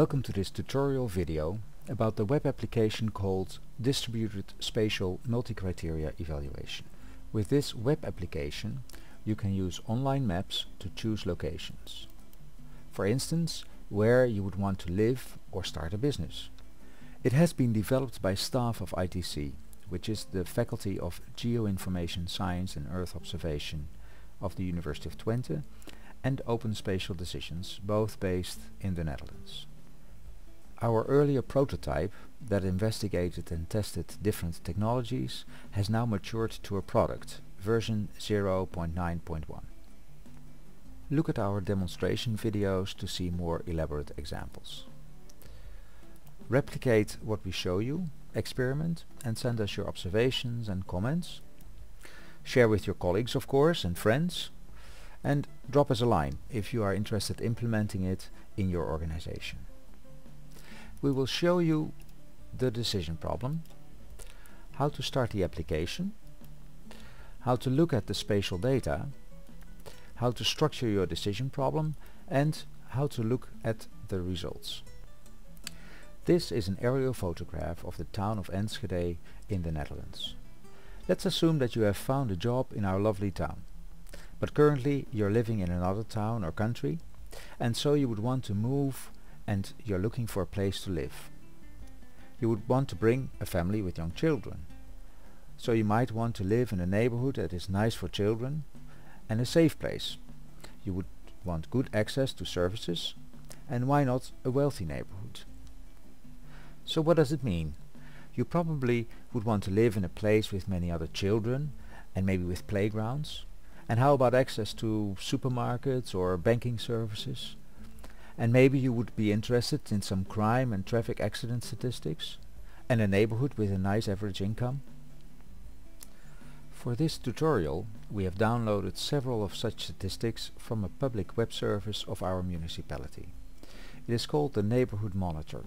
Welcome to this tutorial video about the web application called Distributed Spatial Multi-Criteria Evaluation. With this web application you can use online maps to choose locations. For instance, where you would want to live or start a business. It has been developed by staff of ITC, which is the Faculty of Geoinformation Science and Earth Observation of the University of Twente and Open Spatial Decisions, both based in the Netherlands. Our earlier prototype that investigated and tested different technologies has now matured to a product, version 0.9.1. Look at our demonstration videos to see more elaborate examples. Replicate what we show you, experiment and send us your observations and comments. Share with your colleagues of course and friends and drop us a line if you are interested implementing it in your organization we will show you the decision problem, how to start the application, how to look at the spatial data, how to structure your decision problem and how to look at the results. This is an aerial photograph of the town of Enschede in the Netherlands. Let's assume that you have found a job in our lovely town. But currently you're living in another town or country and so you would want to move and you're looking for a place to live. You would want to bring a family with young children. So you might want to live in a neighborhood that is nice for children and a safe place. You would want good access to services and why not a wealthy neighborhood. So what does it mean? You probably would want to live in a place with many other children and maybe with playgrounds. And how about access to supermarkets or banking services? And maybe you would be interested in some crime and traffic accident statistics and a neighborhood with a nice average income. For this tutorial we have downloaded several of such statistics from a public web service of our municipality. It is called the Neighborhood Monitor.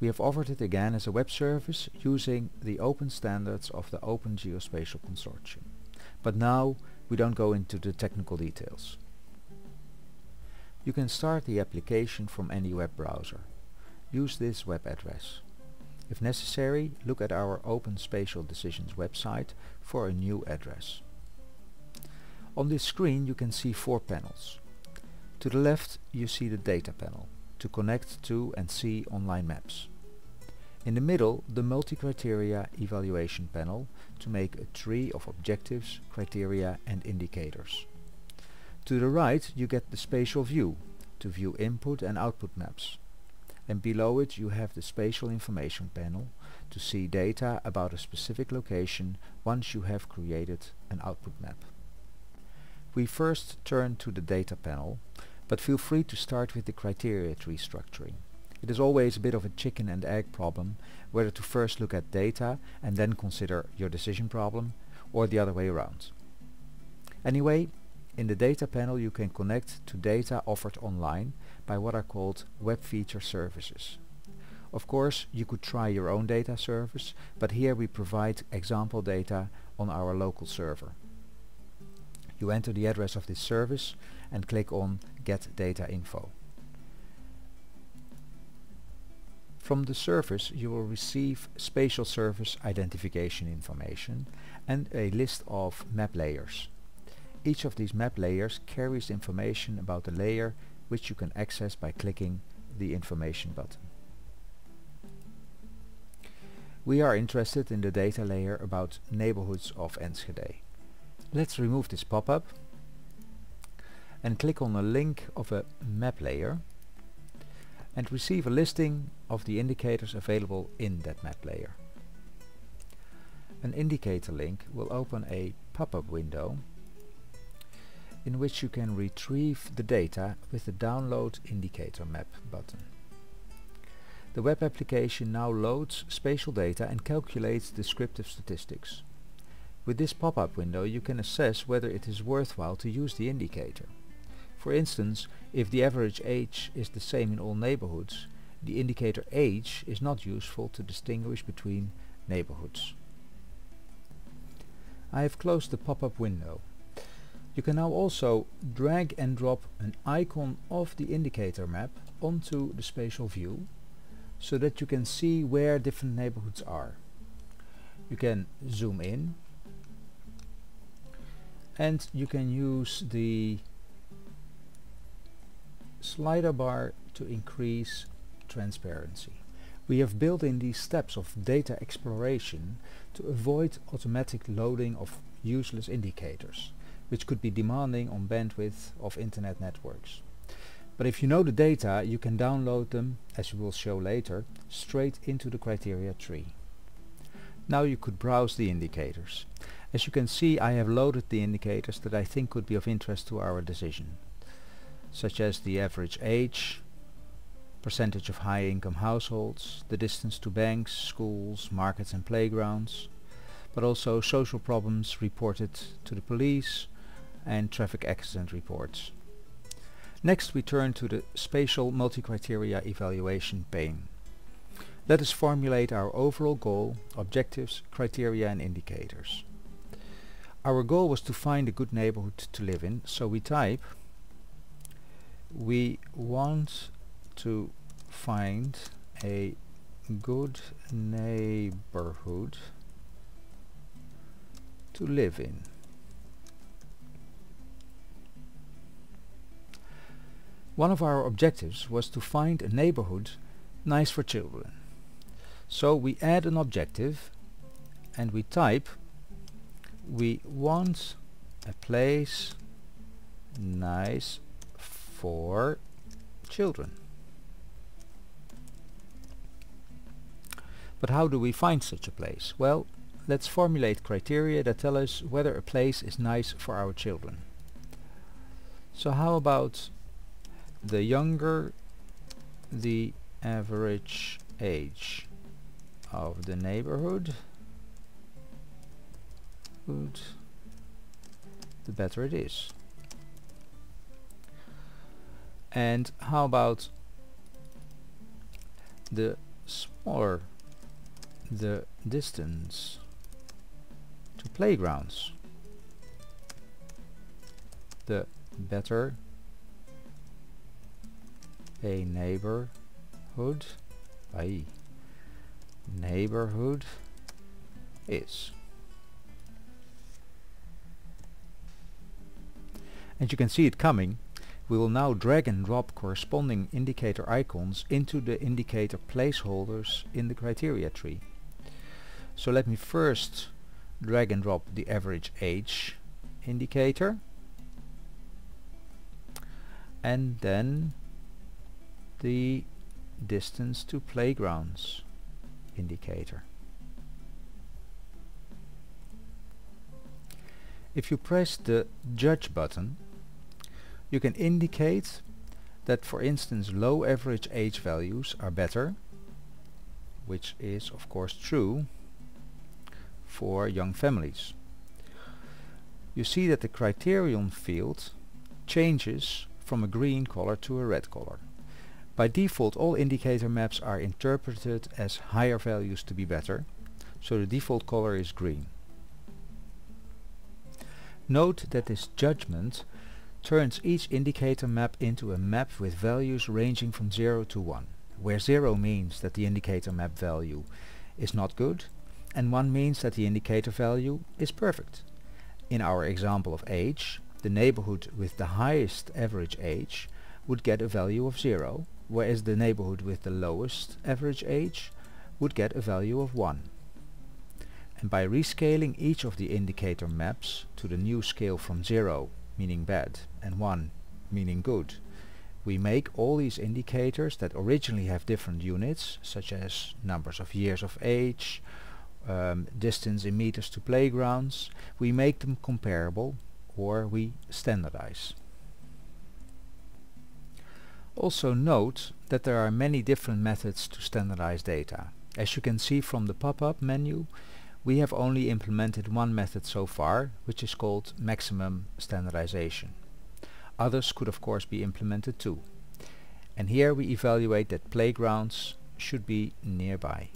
We have offered it again as a web service using the open standards of the Open Geospatial Consortium. But now we don't go into the technical details. You can start the application from any web browser. Use this web address. If necessary, look at our Open Spatial Decisions website for a new address. On this screen you can see four panels. To the left you see the data panel to connect to and see online maps. In the middle the multi-criteria evaluation panel to make a tree of objectives, criteria and indicators. To the right you get the spatial view to view input and output maps. And below it you have the spatial information panel to see data about a specific location once you have created an output map. We first turn to the data panel, but feel free to start with the criteria tree structuring. It is always a bit of a chicken and egg problem whether to first look at data and then consider your decision problem or the other way around. Anyway, in the data panel you can connect to data offered online by what are called web feature services. Of course you could try your own data service, but here we provide example data on our local server. You enter the address of this service and click on Get Data Info. From the service you will receive spatial service identification information and a list of map layers. Each of these map layers carries information about the layer which you can access by clicking the information button. We are interested in the data layer about neighborhoods of Enschede. Let's remove this pop-up and click on a link of a map layer and receive a listing of the indicators available in that map layer. An indicator link will open a pop-up window in which you can retrieve the data with the Download Indicator Map button. The web application now loads spatial data and calculates descriptive statistics. With this pop-up window you can assess whether it is worthwhile to use the indicator. For instance, if the average age is the same in all neighborhoods, the indicator age is not useful to distinguish between neighborhoods. I have closed the pop-up window You can now also drag and drop an icon of the indicator map onto the spatial view so that you can see where different neighborhoods are. You can zoom in and you can use the slider bar to increase transparency. We have built in these steps of data exploration to avoid automatic loading of useless indicators, which could be demanding on bandwidth of internet networks. But if you know the data, you can download them, as we will show later, straight into the criteria tree. Now you could browse the indicators. As you can see, I have loaded the indicators that I think could be of interest to our decision, such as the average age, percentage of high-income households, the distance to banks, schools, markets and playgrounds, but also social problems reported to the police and traffic accident reports. Next we turn to the Spatial Multi-Criteria Evaluation pane. Let us formulate our overall goal, objectives, criteria and indicators. Our goal was to find a good neighborhood to live in, so we type we want to find a good neighborhood to live in. One of our objectives was to find a neighborhood nice for children. So we add an objective and we type we want a place nice for children. But how do we find such a place? Well, let's formulate criteria that tell us whether a place is nice for our children. So how about the younger the average age of the neighborhood, the better it is. And how about the smaller the distance to playgrounds the better a neighborhood. I.e. neighborhood is. And you can see it coming we will now drag and drop corresponding indicator icons into the indicator placeholders in the criteria tree. So let me first drag and drop the average age indicator. And then the distance to playgrounds indicator. If you press the judge button you can indicate that for instance low average age values are better which is of course true for young families. You see that the criterion field changes from a green color to a red color. By default all indicator maps are interpreted as higher values to be better, so the default color is green. Note that this judgment turns each indicator map into a map with values ranging from 0 to 1, where 0 means that the indicator map value is not good and 1 means that the indicator value is perfect. In our example of age, the neighborhood with the highest average age would get a value of 0, whereas the neighborhood with the lowest average age would get a value of 1. And by rescaling each of the indicator maps to the new scale from 0, meaning bad, and 1, meaning good, we make all these indicators that originally have different units, such as numbers of years of age, um, distance in meters to playgrounds, we make them comparable or we standardize. Also note that there are many different methods to standardize data. As you can see from the pop-up menu, we have only implemented one method so far, which is called maximum standardization. Others could of course be implemented too. And here we evaluate that playgrounds should be nearby.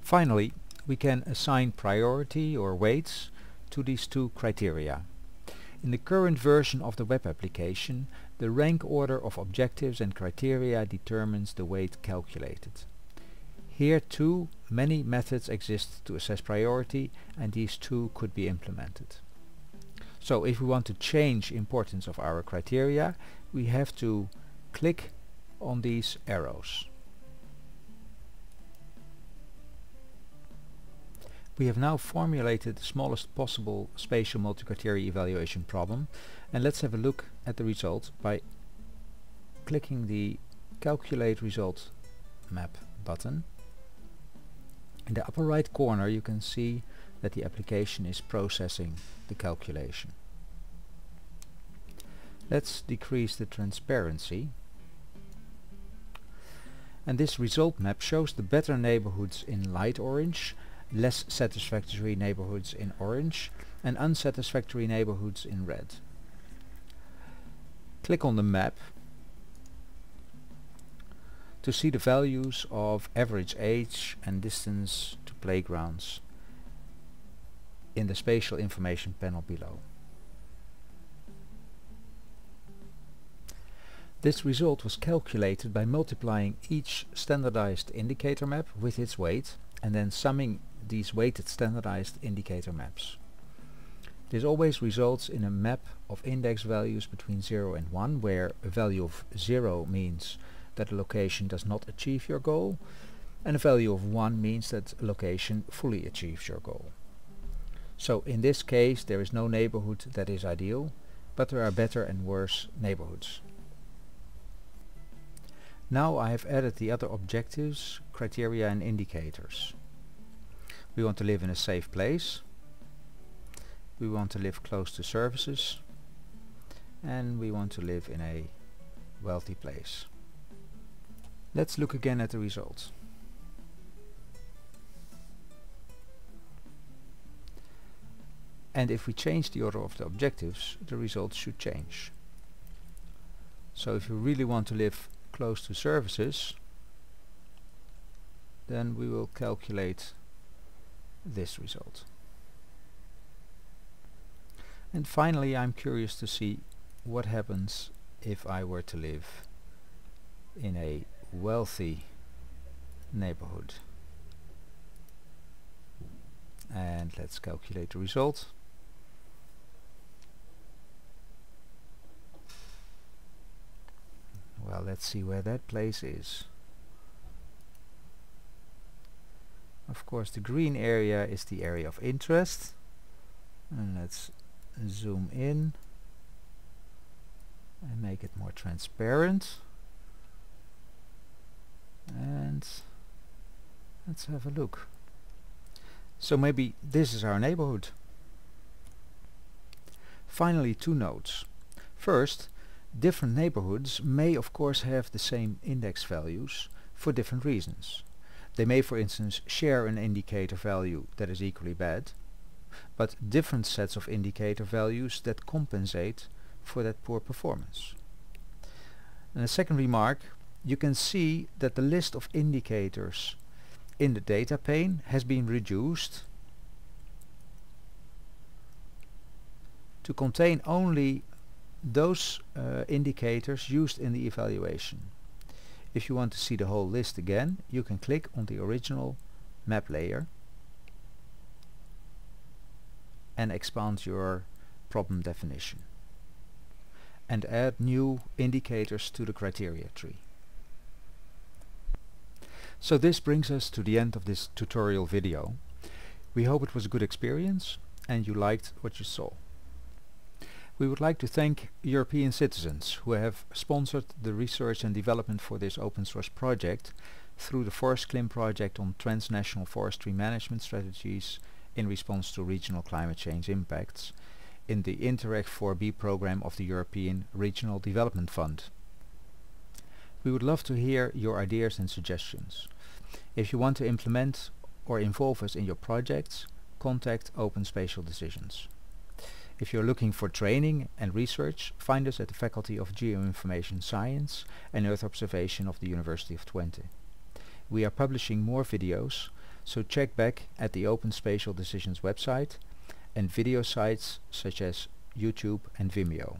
Finally, we can assign priority or weights to these two criteria. In the current version of the web application, the rank order of objectives and criteria determines the weight calculated. Here too, many methods exist to assess priority and these too could be implemented. So if we want to change importance of our criteria, we have to click on these arrows. We have now formulated the smallest possible spatial multi-criteria evaluation problem and let's have a look at the result by clicking the calculate result map button. In the upper right corner you can see that the application is processing the calculation. Let's decrease the transparency and this result map shows the better neighborhoods in light orange less satisfactory neighborhoods in orange and unsatisfactory neighborhoods in red. Click on the map to see the values of average age and distance to playgrounds in the spatial information panel below. This result was calculated by multiplying each standardized indicator map with its weight and then summing these weighted standardized indicator maps. This always results in a map of index values between 0 and 1 where a value of 0 means that a location does not achieve your goal and a value of 1 means that a location fully achieves your goal. So in this case there is no neighborhood that is ideal but there are better and worse neighborhoods. Now I have added the other objectives, criteria and indicators. We want to live in a safe place. We want to live close to services. And we want to live in a wealthy place. Let's look again at the results. And if we change the order of the objectives, the results should change. So if you really want to live close to services, then we will calculate this result. And finally I'm curious to see what happens if I were to live in a wealthy neighborhood. And let's calculate the result. Well, let's see where that place is. Of course the green area is the area of interest and let's zoom in and make it more transparent and let's have a look. So maybe this is our neighborhood. Finally two notes. First, different neighborhoods may of course have the same index values for different reasons. They may for instance share an indicator value that is equally bad, but different sets of indicator values that compensate for that poor performance. And a second remark, you can see that the list of indicators in the data pane has been reduced to contain only those uh, indicators used in the evaluation. If you want to see the whole list again, you can click on the original map layer and expand your problem definition and add new indicators to the criteria tree. So this brings us to the end of this tutorial video. We hope it was a good experience and you liked what you saw. We would like to thank European citizens who have sponsored the research and development for this open source project through the ForestClim project on transnational forestry management strategies in response to regional climate change impacts in the Interreg 4B program of the European Regional Development Fund. We would love to hear your ideas and suggestions. If you want to implement or involve us in your projects, contact Open Spatial Decisions. If you're looking for training and research, find us at the Faculty of Geoinformation Science and Earth Observation of the University of Twente. We are publishing more videos, so check back at the Open Spatial Decisions website and video sites such as YouTube and Vimeo.